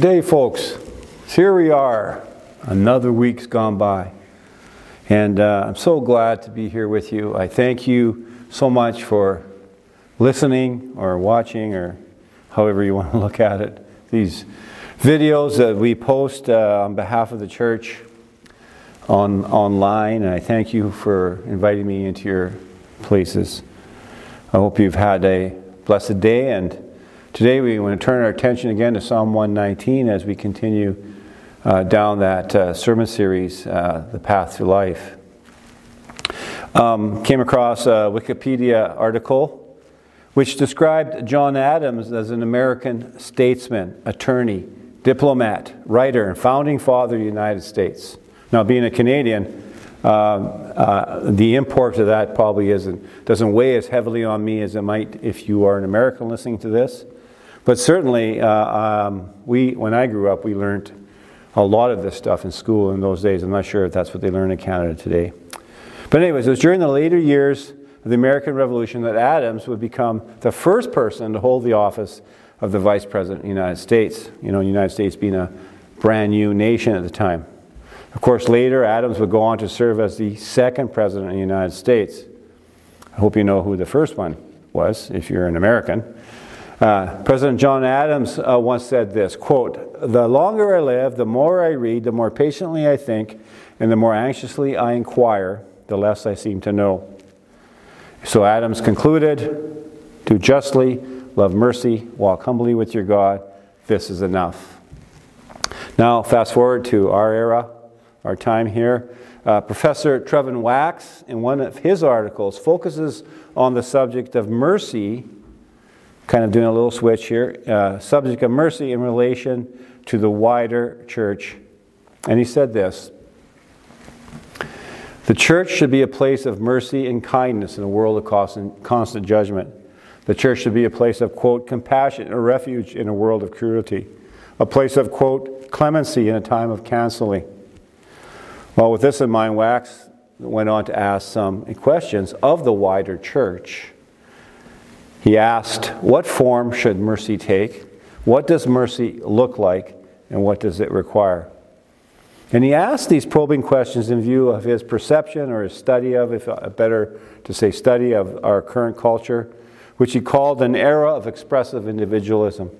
Day, folks. Here we are. Another week's gone by. And uh, I'm so glad to be here with you. I thank you so much for listening or watching or however you want to look at it. These videos that we post uh, on behalf of the church on online. And I thank you for inviting me into your places. I hope you've had a blessed day and Today we want to turn our attention again to Psalm 119 as we continue uh, down that uh, sermon series, uh, The Path to Life. Um, came across a Wikipedia article which described John Adams as an American statesman, attorney, diplomat, writer, and founding father of the United States. Now, being a Canadian, um, uh, the import of that probably isn't doesn't weigh as heavily on me as it might if you are an American listening to this. But certainly, uh, um, we, when I grew up, we learned a lot of this stuff in school in those days. I'm not sure if that's what they learn in Canada today. But, anyways, it was during the later years of the American Revolution that Adams would become the first person to hold the office of the Vice President of the United States. You know, the United States being a brand new nation at the time. Of course, later, Adams would go on to serve as the second President of the United States. I hope you know who the first one was, if you're an American. Uh, President John Adams uh, once said this quote, The longer I live, the more I read, the more patiently I think, and the more anxiously I inquire, the less I seem to know. So Adams concluded, Do justly, love mercy, walk humbly with your God. This is enough. Now, fast forward to our era, our time here. Uh, Professor Trevin Wax, in one of his articles, focuses on the subject of mercy kind of doing a little switch here. Uh, subject of mercy in relation to the wider church. And he said this The church should be a place of mercy and kindness in a world of constant, constant judgment. The church should be a place of, quote, compassion, a refuge in a world of cruelty. A place of, quote, clemency in a time of canceling. Well, with this in mind, Wax went on to ask some questions of the wider church he asked, What form should mercy take? What does mercy look like? And what does it require? And he asked these probing questions in view of his perception or his study of, if uh, better to say, study of our current culture, which he called an era of expressive individualism.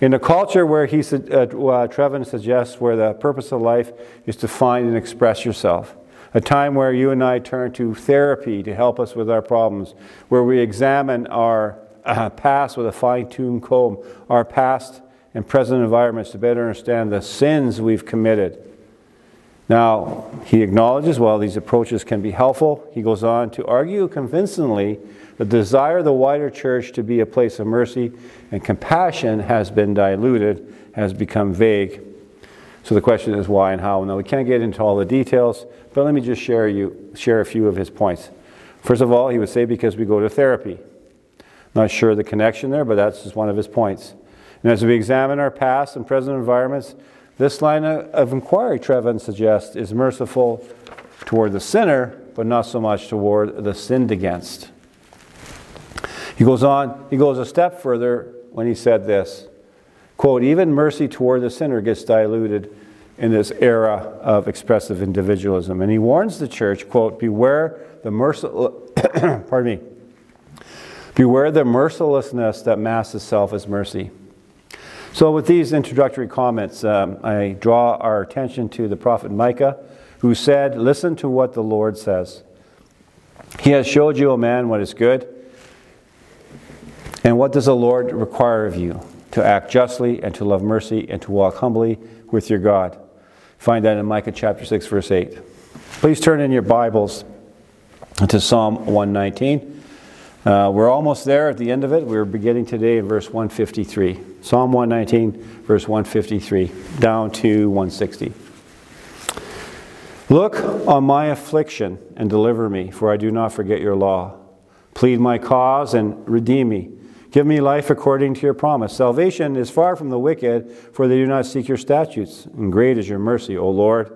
In a culture where he, uh, uh, Trevin suggests where the purpose of life is to find and express yourself, a time where you and I turn to therapy to help us with our problems, where we examine our uh, past with a fine tuned comb, our past and present environments to better understand the sins we've committed. Now, he acknowledges while these approaches can be helpful, he goes on to argue convincingly the desire of the wider church to be a place of mercy and compassion has been diluted, has become vague. So the question is why and how. Now, we can't get into all the details, but let me just share, you, share a few of his points. First of all, he would say because we go to therapy. Not sure the connection there, but that's just one of his points. And as we examine our past and present environments, this line of inquiry, Trevin suggests, is merciful toward the sinner, but not so much toward the sinned against. He goes on, he goes a step further when he said this quote, even mercy toward the sinner gets diluted in this era of expressive individualism. And he warns the church, quote, beware the merciless, pardon me, Beware the mercilessness that masks itself as mercy. So, with these introductory comments, um, I draw our attention to the prophet Micah, who said, Listen to what the Lord says. He has showed you, O man, what is good. And what does the Lord require of you? To act justly and to love mercy and to walk humbly with your God. Find that in Micah chapter 6, verse 8. Please turn in your Bibles to Psalm 119. Uh, we're almost there at the end of it. We're beginning today in verse 153. Psalm 119, verse 153, down to 160. Look on my affliction and deliver me, for I do not forget your law. Plead my cause and redeem me. Give me life according to your promise. Salvation is far from the wicked, for they do not seek your statutes. And great is your mercy, O Lord.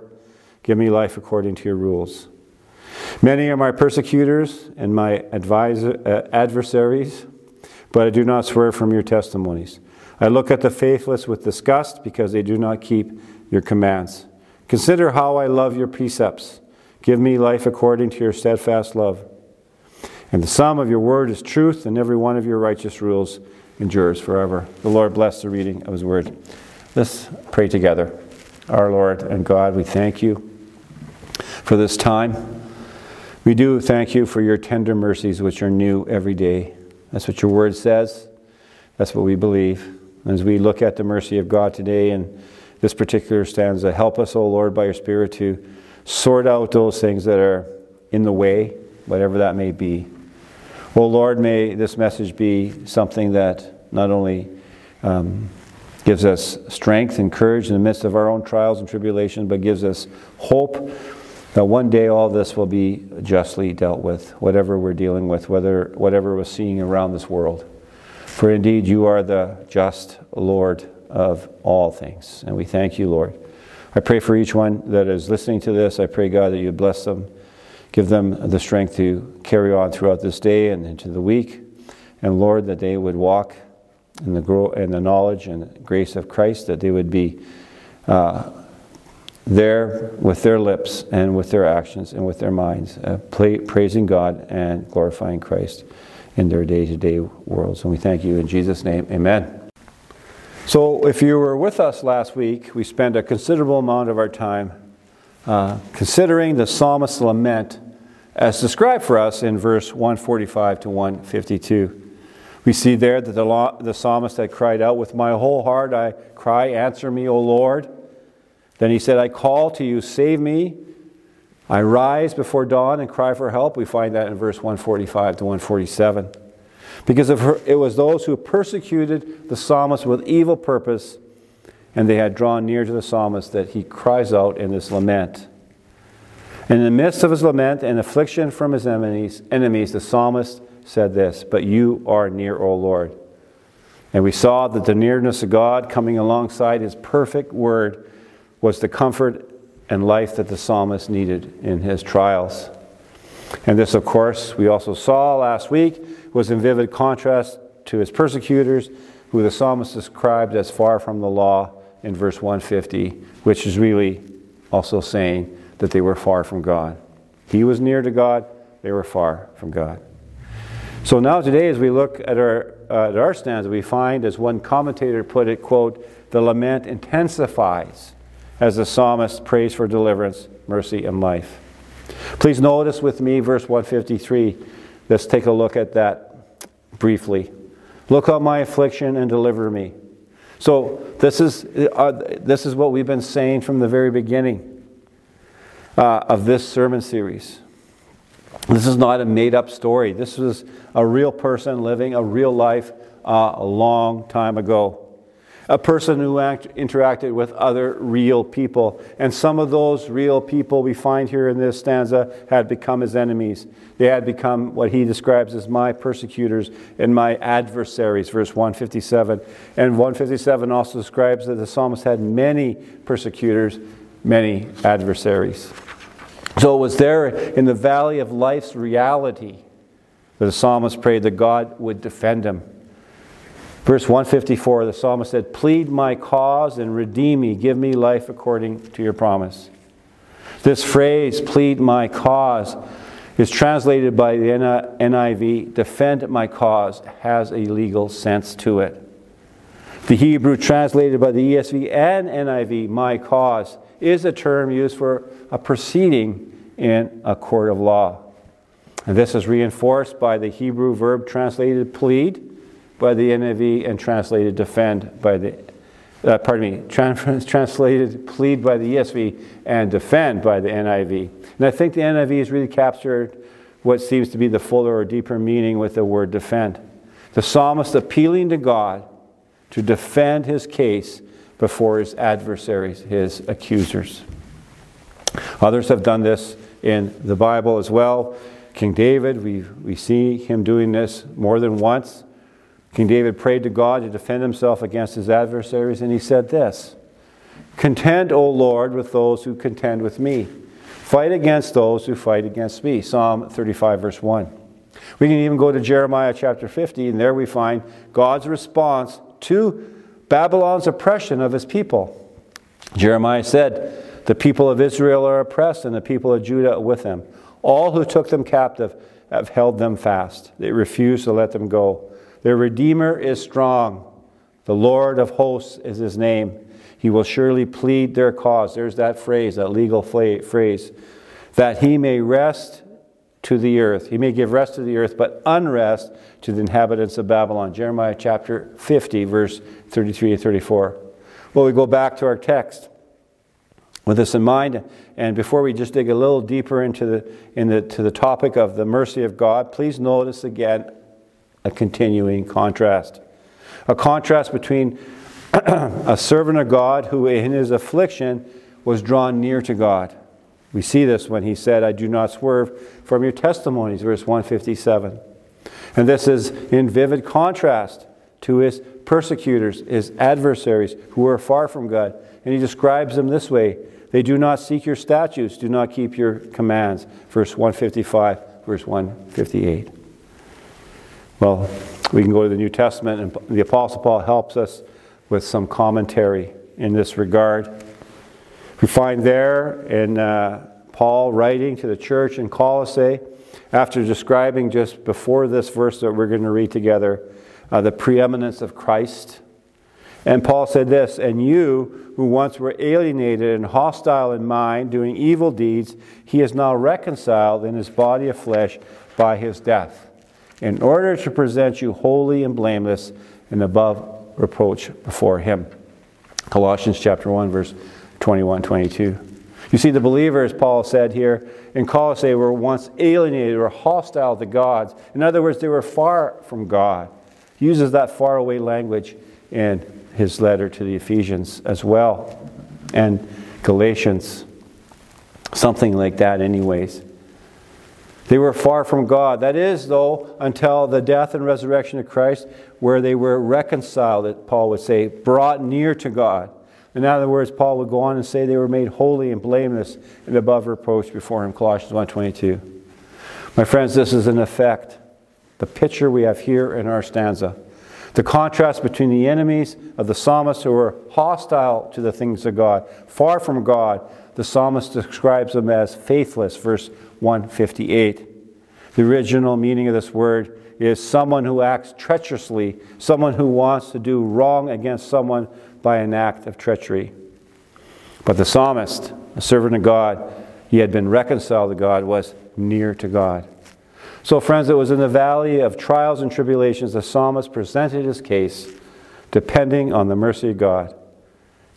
Give me life according to your rules. Many are my persecutors and my advisor, uh, adversaries, but I do not swear from your testimonies. I look at the faithless with disgust because they do not keep your commands. Consider how I love your precepts. Give me life according to your steadfast love. And the sum of your word is truth, and every one of your righteous rules endures forever. The Lord bless the reading of his word. Let's pray together. Our Lord and God, we thank you for this time. We do thank you for your tender mercies, which are new every day. That's what your word says. That's what we believe. As we look at the mercy of God today in this particular stanza, help us, O Lord, by your Spirit to sort out those things that are in the way, whatever that may be. O Lord, may this message be something that not only um, gives us strength and courage in the midst of our own trials and tribulations, but gives us hope that one day all this will be justly dealt with, whatever we're dealing with, whether, whatever we're seeing around this world. For indeed, you are the just Lord of all things. And we thank you, Lord. I pray for each one that is listening to this. I pray, God, that you bless them, give them the strength to carry on throughout this day and into the week. And Lord, that they would walk in the, grow, in the knowledge and grace of Christ, that they would be uh, there with their lips and with their actions and with their minds, uh, play, praising God and glorifying Christ in their day to day worlds. And we thank you in Jesus' name. Amen. So, if you were with us last week, we spent a considerable amount of our time uh, considering the psalmist's lament as described for us in verse 145 to 152. We see there that the, the psalmist had cried out, With my whole heart I cry, Answer me, O Lord. Then he said, I call to you, save me. I rise before dawn and cry for help. We find that in verse 145 to 147. Because her, it was those who persecuted the psalmist with evil purpose, and they had drawn near to the psalmist that he cries out in this lament. In the midst of his lament and affliction from his enemies, enemies, the psalmist said this, But you are near, O Lord. And we saw that the nearness of God coming alongside his perfect word was the comfort and life that the psalmist needed in his trials. And this, of course, we also saw last week, was in vivid contrast to his persecutors, who the psalmist described as far from the law in verse 150, which is really also saying that they were far from God. He was near to God, they were far from God. So now today, as we look at our, uh, at our stanza, we find, as one commentator put it, quote, the lament intensifies as the psalmist prays for deliverance, mercy, and life. Please notice with me verse 153. Let's take a look at that briefly. Look on my affliction and deliver me. So, this is, uh, this is what we've been saying from the very beginning uh, of this sermon series. This is not a made up story. This is a real person living a real life uh, a long time ago a person who act, interacted with other real people. And some of those real people we find here in this stanza had become his enemies. They had become what he describes as my persecutors and my adversaries, verse 157. And 157 also describes that the psalmist had many persecutors, many adversaries. So it was there in the valley of life's reality that the psalmist prayed that God would defend him Verse 154, the psalmist said, Plead my cause and redeem me. Give me life according to your promise. This phrase, plead my cause, is translated by the NIV, defend my cause, has a legal sense to it. The Hebrew translated by the ESV and NIV, my cause, is a term used for a proceeding in a court of law. And this is reinforced by the Hebrew verb translated plead by the NIV and translated defend by the, uh, pardon me, trans- translated plead by the ESV and defend by the NIV. And I think the NIV has really captured what seems to be the fuller or deeper meaning with the word defend. The psalmist appealing to God to defend his case before his adversaries, his accusers. Others have done this in the Bible as well. King David, we, we see him doing this more than once. King David prayed to God to defend himself against his adversaries, and he said this Contend, O Lord, with those who contend with me. Fight against those who fight against me. Psalm 35, verse 1. We can even go to Jeremiah chapter 50, and there we find God's response to Babylon's oppression of his people. Jeremiah said, The people of Israel are oppressed, and the people of Judah with them. All who took them captive have held them fast. They refuse to let them go. Their Redeemer is strong. The Lord of hosts is his name. He will surely plead their cause. There's that phrase, that legal phrase, that he may rest to the earth. He may give rest to the earth, but unrest to the inhabitants of Babylon. Jeremiah chapter 50, verse 33 and 34. Well, we go back to our text. With this in mind, and before we just dig a little deeper into the, in the, to the topic of the mercy of God, please notice again a continuing contrast. A contrast between a servant of God who, in his affliction, was drawn near to God. We see this when he said, I do not swerve from your testimonies, verse 157. And this is in vivid contrast to his persecutors, his adversaries, who are far from God. And he describes them this way They do not seek your statutes, do not keep your commands. Verse 155, verse 158. Well, we can go to the New Testament, and the Apostle Paul helps us with some commentary in this regard. We find there in uh, Paul writing to the church in Colossae, after describing just before this verse that we're going to read together, uh, the preeminence of Christ. And Paul said this, and you who once were alienated and hostile in mind, doing evil deeds, he is now reconciled in his body of flesh by his death, in order to present you holy and blameless and above reproach before him. Colossians chapter 1, verse 21 22. You see, the believers, Paul said here in Colossae, were once alienated or hostile to gods. In other words, they were far from God. He uses that faraway language in his letter to the Ephesians as well, and Galatians. Something like that, anyways. They were far from God. That is, though, until the death and resurrection of Christ, where they were reconciled, Paul would say, brought near to God. In other words, Paul would go on and say they were made holy and blameless and above reproach before him, Colossians 1.22. My friends, this is an effect the picture we have here in our stanza. The contrast between the enemies of the psalmist who are hostile to the things of God, far from God, the psalmist describes them as faithless, verse 158. The original meaning of this word is someone who acts treacherously, someone who wants to do wrong against someone by an act of treachery. But the psalmist, a servant of God, he had been reconciled to God, was near to God. So, friends, it was in the valley of trials and tribulations the psalmist presented his case, depending on the mercy of God.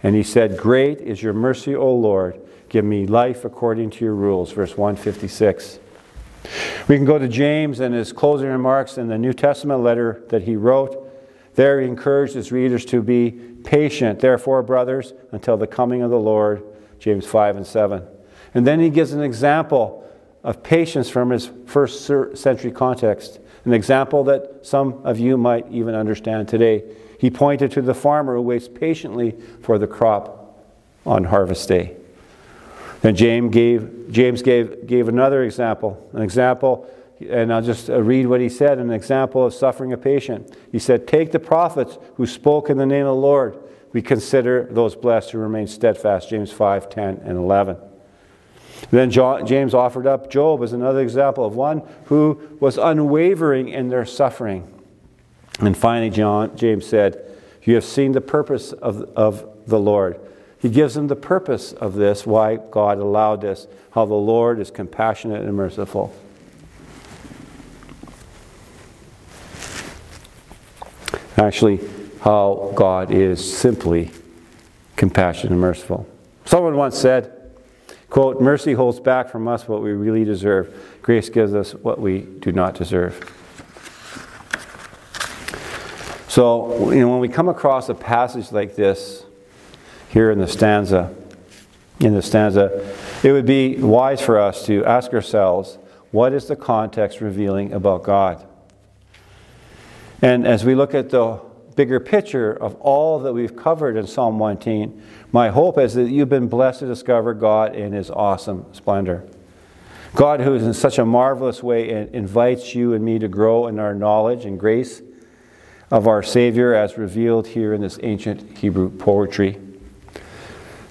And he said, Great is your mercy, O Lord. Give me life according to your rules. Verse 156. We can go to James and his closing remarks in the New Testament letter that he wrote. There he encouraged his readers to be patient, therefore, brothers, until the coming of the Lord. James 5 and 7. And then he gives an example of patience from his first century context, an example that some of you might even understand today. He pointed to the farmer who waits patiently for the crop on harvest day. Then James gave, James gave, gave another example, an example, and I'll just uh, read what he said an example of suffering a patient. He said, Take the prophets who spoke in the name of the Lord. We consider those blessed who remain steadfast. James 5, 10, and 11. Then James offered up Job as another example of one who was unwavering in their suffering. And finally, John, James said, You have seen the purpose of, of the Lord. He gives them the purpose of this, why God allowed this, how the Lord is compassionate and merciful. Actually, how God is simply compassionate and merciful. Someone once said, Quote, mercy holds back from us what we really deserve. Grace gives us what we do not deserve. So, you know, when we come across a passage like this here in the stanza, in the stanza, it would be wise for us to ask ourselves, what is the context revealing about God? And as we look at the bigger picture of all that we've covered in Psalm 19, my hope is that you've been blessed to discover God in His awesome splendor. God, who is in such a marvelous way invites you and me to grow in our knowledge and grace of our Savior as revealed here in this ancient Hebrew poetry.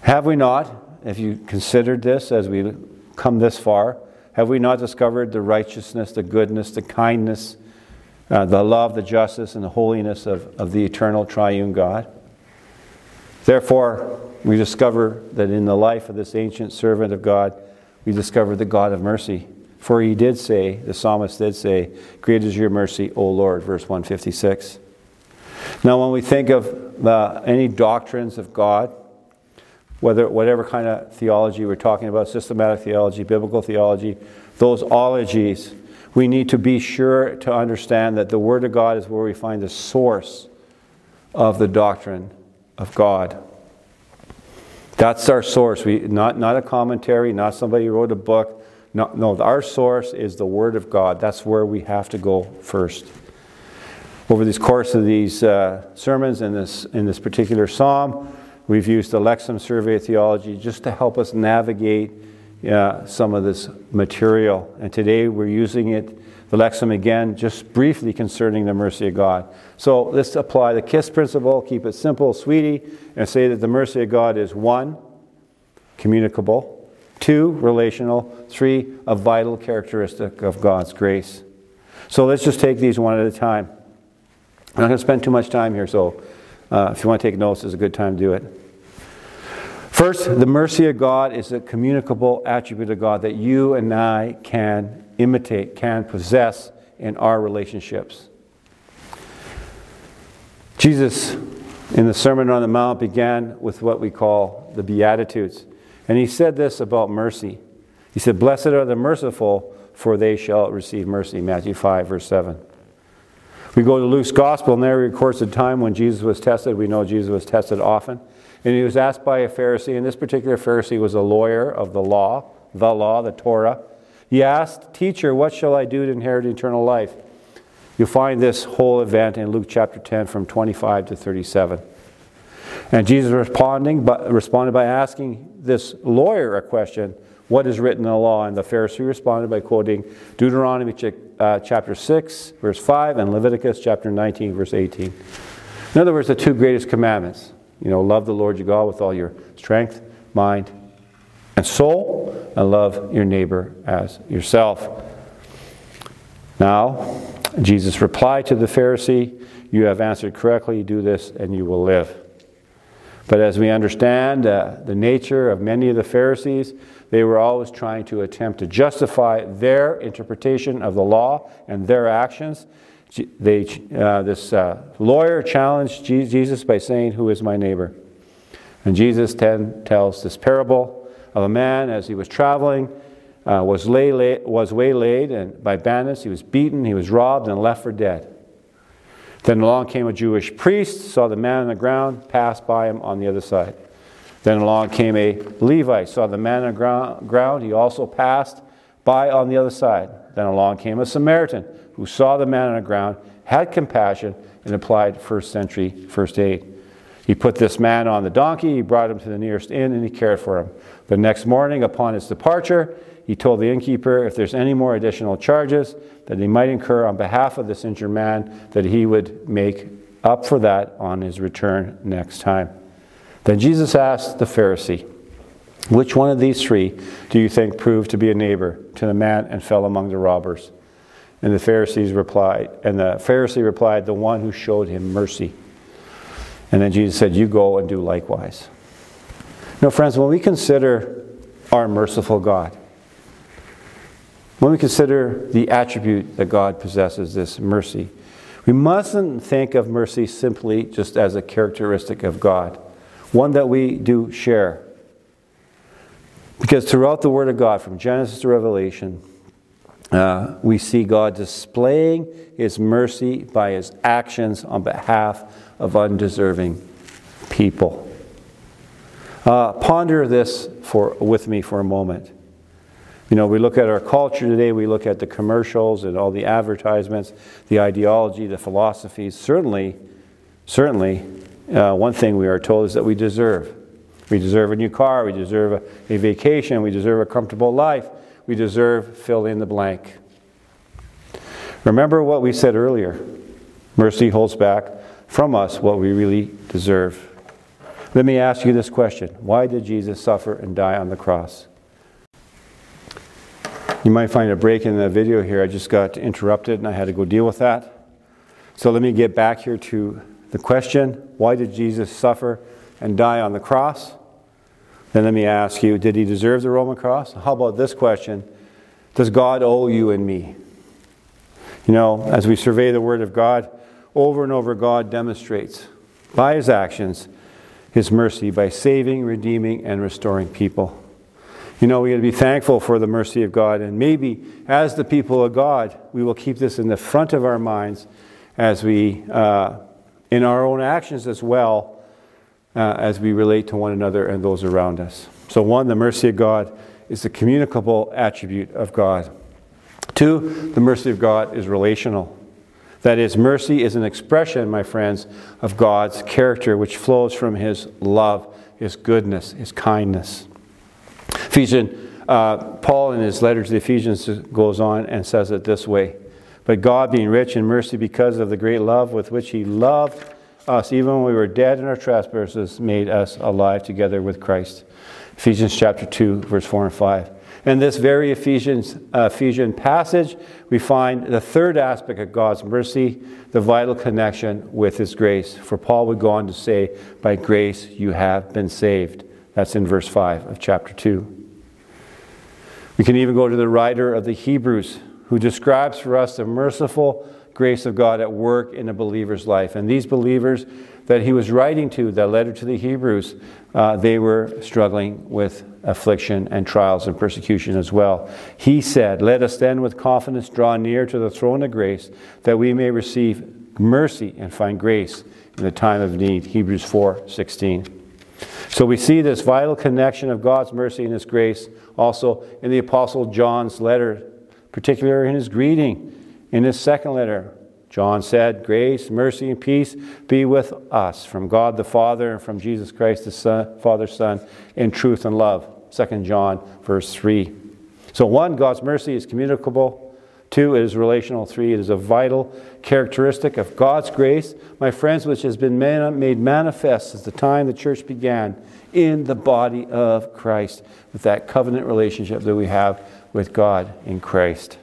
Have we not, if you considered this as we come this far, have we not discovered the righteousness, the goodness, the kindness, uh, the love, the justice, and the holiness of, of the eternal triune God? Therefore, we discover that in the life of this ancient servant of God, we discover the God of mercy. For he did say, the psalmist did say, Great is your mercy, O Lord, verse 156. Now, when we think of uh, any doctrines of God, whether whatever kind of theology we're talking about, systematic theology, biblical theology, those ologies, we need to be sure to understand that the Word of God is where we find the source of the doctrine of God. That's our source. We, not, not a commentary, not somebody who wrote a book. No, no, our source is the Word of God. That's where we have to go first. Over this course of these uh, sermons in this, in this particular psalm, we've used the Lexham Survey of Theology just to help us navigate uh, some of this material. And today we're using it, the Lexham again, just briefly concerning the mercy of God. So let's apply the KISS principle, keep it simple, sweetie, and say that the mercy of God is one, communicable, two, relational, three, a vital characteristic of God's grace. So let's just take these one at a time. I'm not going to spend too much time here, so uh, if you want to take notes, it's a good time to do it. First, the mercy of God is a communicable attribute of God that you and I can imitate, can possess in our relationships. Jesus, in the Sermon on the Mount, began with what we call the Beatitudes. And he said this about mercy. He said, Blessed are the merciful, for they shall receive mercy. Matthew 5, verse 7. We go to Luke's gospel, and there he records the time when Jesus was tested. We know Jesus was tested often. And he was asked by a Pharisee, and this particular Pharisee was a lawyer of the law, the law, the Torah. He asked, Teacher, what shall I do to inherit eternal life? You'll find this whole event in Luke chapter 10 from 25 to 37. And Jesus responding, but responded by asking this lawyer a question what is written in the law? And the Pharisee responded by quoting Deuteronomy uh, chapter 6, verse 5, and Leviticus chapter 19, verse 18. In other words, the two greatest commandments. You know, love the Lord your God with all your strength, mind, and soul, and love your neighbor as yourself. Now, Jesus replied to the Pharisee, You have answered correctly, do this, and you will live. But as we understand uh, the nature of many of the Pharisees, they were always trying to attempt to justify their interpretation of the law and their actions. They, uh, this uh, lawyer challenged Jesus by saying, Who is my neighbor? And Jesus then tells this parable of a man as he was traveling, uh, was, lay, lay, was waylaid and by bandits, he was beaten, he was robbed, and left for dead. Then along came a Jewish priest, saw the man on the ground, passed by him on the other side. Then along came a Levite, saw the man on the ground. He also passed by on the other side. Then along came a Samaritan who saw the man on the ground, had compassion, and applied first century first aid. He put this man on the donkey, he brought him to the nearest inn, and he cared for him. The next morning, upon his departure, he told the innkeeper if there's any more additional charges that he might incur on behalf of this injured man, that he would make up for that on his return next time. Then Jesus asked the Pharisee, Which one of these three do you think proved to be a neighbor to the man and fell among the robbers? And the Pharisees replied, and the Pharisee replied, The one who showed him mercy. And then Jesus said, You go and do likewise. Now, friends, when we consider our merciful God, when we consider the attribute that God possesses, this mercy, we mustn't think of mercy simply just as a characteristic of God one that we do share. Because throughout the Word of God, from Genesis to Revelation, uh, we see God displaying His mercy by His actions on behalf of undeserving people. Uh, ponder this for, with me for a moment. You know, we look at our culture today, we look at the commercials and all the advertisements, the ideology, the philosophies. Certainly, certainly, uh, one thing we are told is that we deserve. We deserve a new car, we deserve a, a vacation, we deserve a comfortable life, we deserve fill in the blank. Remember what we said earlier. Mercy holds back from us what we really deserve. Let me ask you this question Why did Jesus suffer and die on the cross? You might find a break in the video here. I just got interrupted and I had to go deal with that. So let me get back here to the question why did Jesus suffer and die on the cross? Then let me ask you did he deserve the Roman cross? How about this question Does God owe you and me? You know, as we survey the Word of God, over and over, God demonstrates by his actions his mercy by saving, redeeming, and restoring people. You know, we got to be thankful for the mercy of God. And maybe as the people of God, we will keep this in the front of our minds as we, uh, in our own actions as well, uh, as we relate to one another and those around us. So, one, the mercy of God is a communicable attribute of God. Two, the mercy of God is relational. That is, mercy is an expression, my friends, of God's character, which flows from His love, His goodness, His kindness. Ephesians, uh, Paul in his letter to the Ephesians goes on and says it this way But God, being rich in mercy because of the great love with which He loved us, even when we were dead in our trespasses, made us alive together with Christ. Ephesians chapter 2, verse 4 and 5. In this very Ephesians, uh, Ephesian passage, we find the third aspect of God's mercy, the vital connection with His grace. For Paul would go on to say, By grace you have been saved. That's in verse 5 of chapter 2. We can even go to the writer of the Hebrews, who describes for us the merciful grace of God at work in a believer's life. And these believers that he was writing to, that letter to the Hebrews, uh, they were struggling with affliction and trials and persecution as well. He said, Let us then with confidence draw near to the throne of grace, that we may receive mercy and find grace in the time of need. Hebrews 4 16. So we see this vital connection of God's mercy and His grace also in the Apostle John's letter, particularly in his greeting in his second letter. John said, Grace, mercy, and peace be with us from God the Father and from Jesus Christ the Son, Father, Son, in truth and love. 2 John, verse 3. So, one, God's mercy is communicable. Two, it is relational. Three, it is a vital characteristic of God's grace, my friends, which has been made manifest since the time the church began in the body of Christ, with that covenant relationship that we have with God in Christ.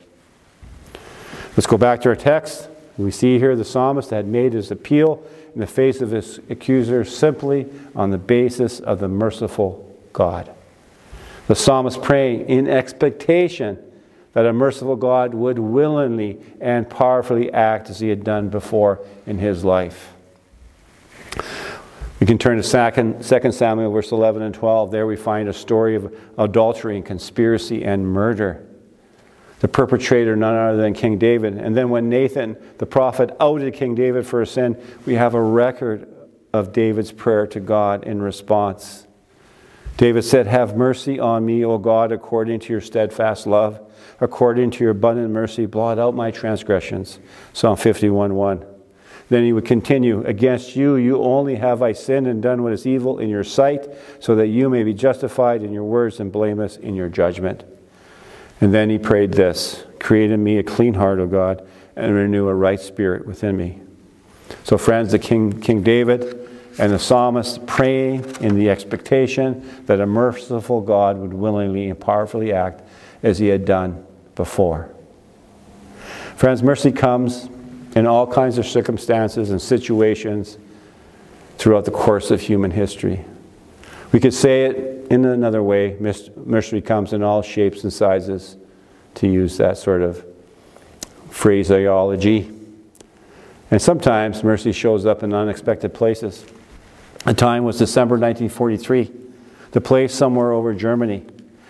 Let's go back to our text. We see here the psalmist had made his appeal in the face of his accuser simply on the basis of the merciful God. The psalmist praying in expectation that a merciful God would willingly and powerfully act as he had done before in his life. We can turn to 2 Samuel, verse 11 and 12. There we find a story of adultery and conspiracy and murder the perpetrator, none other than King David. And then when Nathan, the prophet, outed King David for a sin, we have a record of David's prayer to God in response. David said, Have mercy on me, O God, according to your steadfast love, according to your abundant mercy, blot out my transgressions. Psalm 51 1. Then he would continue, Against you, you only have I sinned and done what is evil in your sight, so that you may be justified in your words and blameless in your judgment. And then he prayed this Create in me a clean heart, O God, and renew a right spirit within me. So, friends, the King, King David and the psalmist praying in the expectation that a merciful God would willingly and powerfully act as he had done before. Friends, mercy comes in all kinds of circumstances and situations throughout the course of human history. We could say it in another way mercy comes in all shapes and sizes, to use that sort of phraseology. And sometimes mercy shows up in unexpected places. The time was December 1943, the place somewhere over Germany.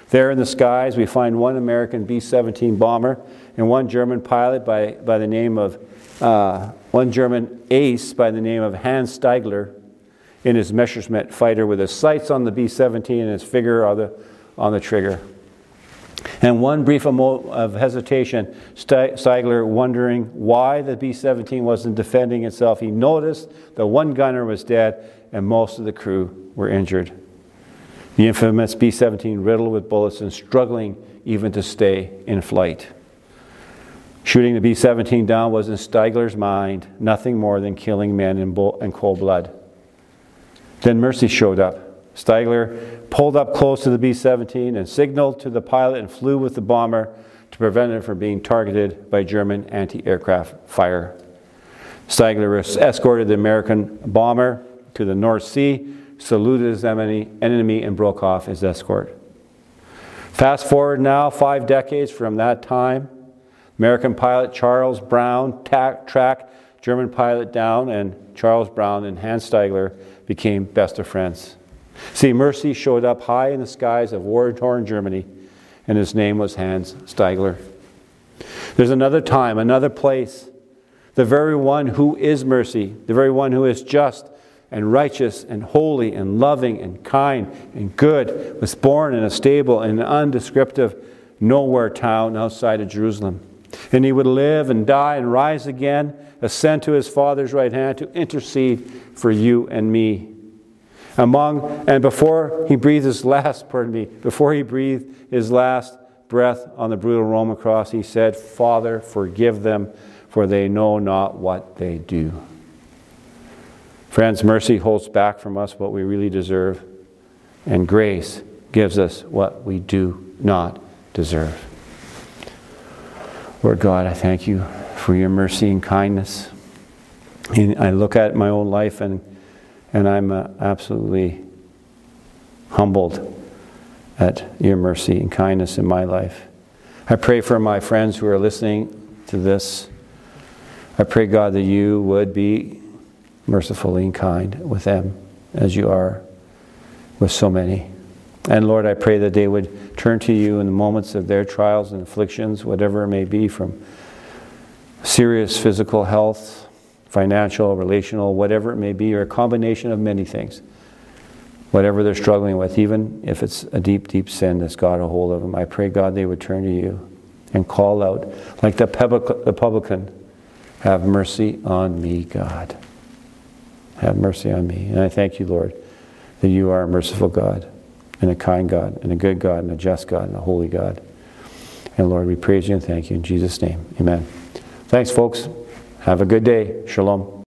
There in the skies, we find one American B 17 bomber and one German pilot by, by the name of, uh, one German ace by the name of Hans Stigler in his Messerschmitt fighter with his sights on the B 17 and his finger on the, on the trigger. And one brief moment of hesitation, Stigler wondering why the B 17 wasn't defending itself, he noticed that one gunner was dead and most of the crew were injured. The infamous B 17 riddled with bullets and struggling even to stay in flight. Shooting the B 17 down was in Stigler's mind nothing more than killing men in, in cold blood. Then Mercy showed up. Stigler pulled up close to the B 17 and signaled to the pilot and flew with the bomber to prevent it from being targeted by German anti aircraft fire. Stigler escorted the American bomber to the North Sea, saluted his enemy, and broke off his escort. Fast forward now, five decades from that time, American pilot Charles Brown tracked German pilot down, and Charles Brown and Hans Stigler became best of friends. See, Mercy showed up high in the skies of war torn Germany, and his name was Hans Stigler. There's another time, another place. The very one who is mercy, the very one who is just and righteous and holy and loving and kind and good was born in a stable in an undescriptive nowhere town outside of Jerusalem. And he would live and die and rise again, ascend to his Father's right hand to intercede for you and me. Among and before he breathed his last, pardon me, before he breathed his last breath on the brutal Roman cross, he said, Father, forgive them, for they know not what they do. Friends, mercy holds back from us what we really deserve, and grace gives us what we do not deserve. Lord God, I thank you for your mercy and kindness. And I look at my own life and, and I'm uh, absolutely humbled at your mercy and kindness in my life. I pray for my friends who are listening to this. I pray, God, that you would be mercifully and kind with them as you are with so many. And Lord, I pray that they would turn to you in the moments of their trials and afflictions, whatever it may be, from serious physical health, financial, relational, whatever it may be, or a combination of many things. Whatever they're struggling with, even if it's a deep, deep sin that's got a hold of them, I pray, God, they would turn to you and call out, like the publican, Have mercy on me, God. Have mercy on me. And I thank you, Lord, that you are a merciful God and a kind God, and a good God, and a just God, and a holy God. And Lord, we praise you and thank you in Jesus' name. Amen. Thanks, folks. Have a good day. Shalom.